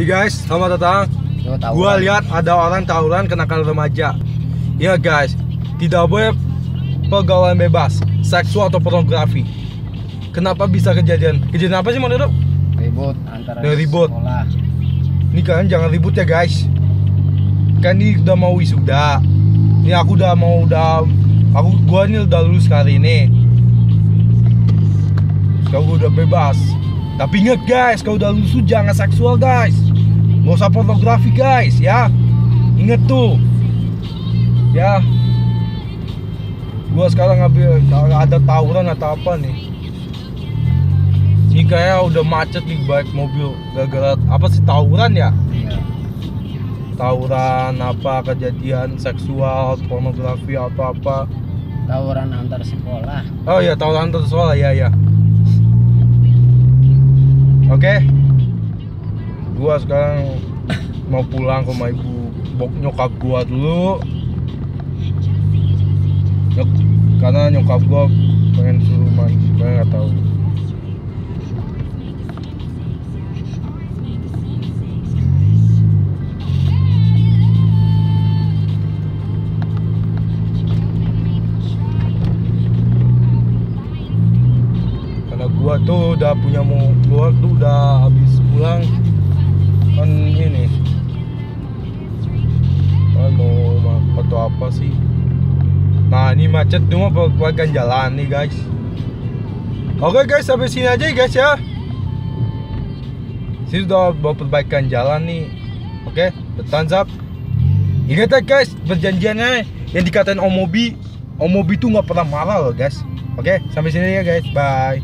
Nih guys, selamat datang. Tahu Gua kan? lihat ada orang tawuran kenakan remaja. Ya guys, tidak boleh pergaulan bebas, seksual atau pornografi. Kenapa bisa kejadian? Kejadian apa sih menurut? ribut antara Ada ribut. sekolah. Ini kalian jangan ribut ya guys. Kan ini udah mau wisuda. Ini aku udah mau udah aku gua ini udah lulus hari ini. Gua udah bebas. Tapi inget guys, kalau udah lulus jangan seksual guys. Nggak usah pornografi guys ya. Inget tuh. Ya. Gua sekarang ngambil ada tawuran atau apa nih. Ini kayak udah macet nih baik mobil gara-gara apa sih tawuran ya? Iya. Tawuran apa kejadian seksual, pornografi atau apa? Tawuran antar sekolah. Oh iya tawuran antar sekolah ya ya. Oke. Gua sekarang mau pulang ke rumah ibu bok nyokap gua dulu. Nyok, karena nyokap gua pengen suruh mandi, pengen nggak tahu. karena gua tuh udah punya mau keluar tuh udah habis pulang apa sih? Nah ini macet cuma perbaikan jalan nih guys. Oke guys sampai sini aja guys ya. Sini udah mau perbaikan jalan nih. Oke thumbs ingat ya guys perjanjiannya yang dikatain Om Mobi Om Mobi tuh nggak pernah marah loh guys. Oke sampai sini ya guys. Bye